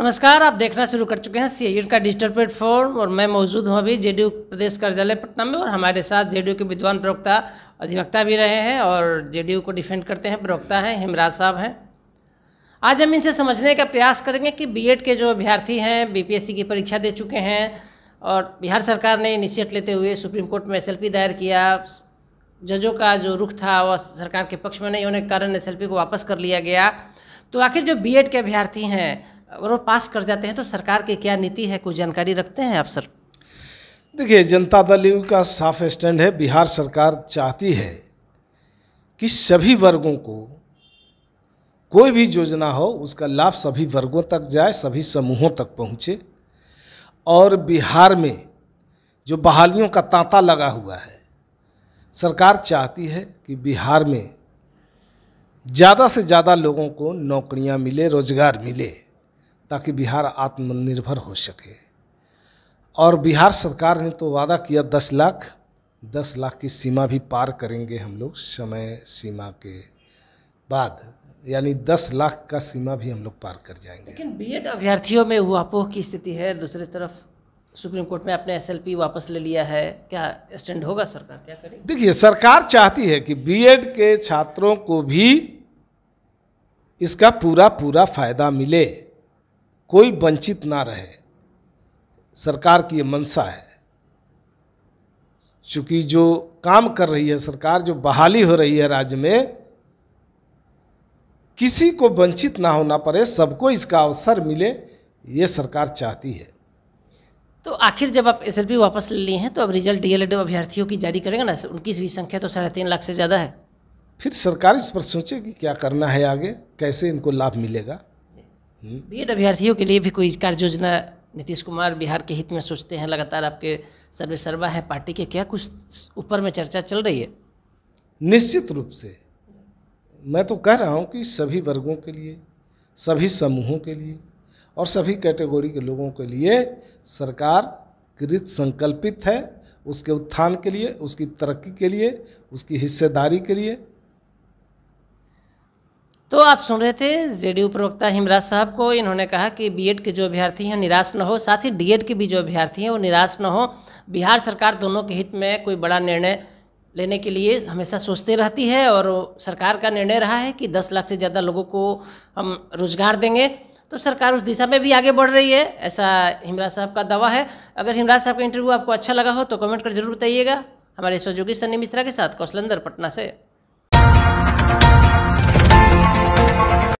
नमस्कार, आप देखना शुरू कर चुके हैं सी का डिजिटल प्लेटफॉर्म और मैं मौजूद हूँ अभी जेडीयू प्रदेश कार्यालय पटना में और हमारे साथ जेडीयू के विद्वान प्रवक्ता, अधिवक्ता भी रहे हैं और जेडीयू को डिफेंड करते हैं प्रवक्ता हैं, हिमराज साहब हैं। आज हम इनसे समझने का प्रयास करेंगे कि बीएड के जो अभ्यर्थी हैं बीपीएससी की परीक्षा दे चुके हैं और बिहार सरकार ने इनिशिएट लेते हुए सुप्रीम कोर्ट में एसएलपी दायर किया। जजों का जो रुख था वह सरकार के पक्ष में नहीं होने के कारण एसएलपी को वापस कर लिया गया। तो आखिर जो बीएड के अभ्यर्थी हैं अगर वो पास कर जाते हैं तो सरकार की क्या नीति है? कुछ जानकारी रखते हैं आप, सर? देखिए, जनता दल यू का साफ़ स्टैंड है, बिहार सरकार चाहती है कि सभी वर्गों को कोई भी योजना हो, उसका लाभ सभी वर्गों तक जाए, सभी समूहों तक पहुँचे। और बिहार में जो बहालियों का तांता लगा हुआ है, सरकार चाहती है कि बिहार में ज़्यादा से ज़्यादा लोगों को नौकरियाँ मिले, रोज़गार मिले। ताकि बिहार आत्मनिर्भर हो सके। और बिहार सरकार ने तो वादा किया दस लाख दस लाख की सीमा भी पार करेंगे हम लोग समय सीमा के बाद। यानी दस लाख का सीमा भी हम लोग पार कर जाएँगे। लेकिन बीएड अभ्यर्थियों में हुआपोह की स्थिति है दूसरी तरफ़ सुप्रीम कोर्ट में आपने एसएलपी वापस ले लिया है क्या स्टैंड होगा सरकार क्या करेगी? देखिए सरकार चाहती है कि बीएड के छात्रों को भी इसका पूरा पूरा फ़ायदा मिले। कोई वंचित ना रहे। सरकार की ये मंशा है। चूँकि जो काम कर रही है सरकार जो बहाली हो रही है राज्य में किसी को वंचित ना होना पड़े सबको इसका अवसर मिले ये सरकार चाहती है। तो आखिर जब आप एसएलपी वापस ले लिए हैं तो अब रिज़ल्ट डीएलएड अभ्यर्थियों की जारी करेंगे ना? उनकी भी संख्या तो साढ़े तीन लाख से ज़्यादा है। फिर सरकार इस पर सोचे कि क्या करना है आगे कैसे इनको लाभ मिलेगा। बीएड अभ्यर्थियों के लिए भी कोई कार्य योजना नीतीश कुमार बिहार के हित में सोचते हैं? लगातार आपके सर्वे सर्वा है, पार्टी के क्या कुछ ऊपर में चर्चा चल रही है? निश्चित रूप से। मैं तो कह रहा हूँ कि सभी वर्गों के लिए, सभी समूहों के लिए और सभी कैटेगरी के लोगों के लिए सरकार कृत संकल्पित है उसके उत्थान के लिए, उसकी तरक्की के लिए, उसकी हिस्सेदारी के लिए। तो आप सुन रहे थे जेडीयू प्रवक्ता हिमराज साहब को। इन्होंने कहा कि बीएड के जो अभ्यर्थी हैं, निराश न हो। साथ ही डीएड के भी जो अभ्यर्थी हैं, वो निराश न हो। बिहार सरकार दोनों के हित में कोई बड़ा निर्णय लेने के लिए हमेशा सोचते रहती है और सरकार का निर्णय रहा है कि 10 लाख से ज़्यादा लोगों को हम रोज़गार देंगे। तो सरकार उस दिशा में भी आगे बढ़ रही है, ऐसा हिमराज साहब का दावा है। अगर हिमराज साहब का इंटरव्यू आपको अच्छा लगा हो तो कमेंट कर ज़रूर बताइएगा। हमारे सहयोगी सन्नी मिश्रा के साथ कौशलेंद्र, पटना से।